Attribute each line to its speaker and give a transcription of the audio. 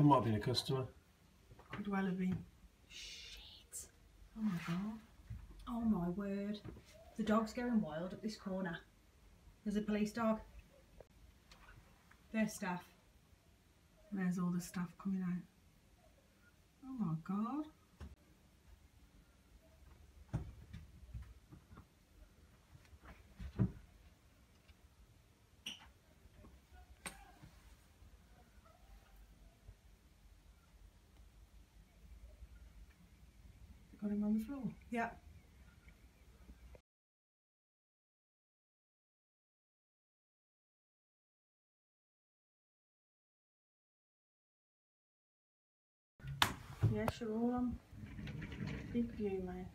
Speaker 1: That might have been a customer.
Speaker 2: Could well have been. Shit. Oh my god. Oh my word. The dog's going wild at this corner. There's a police dog. There's staff. There's all the stuff coming out. Oh my god. Got him on the floor. Yeah. Yeah, sure, all on. Big view, mate.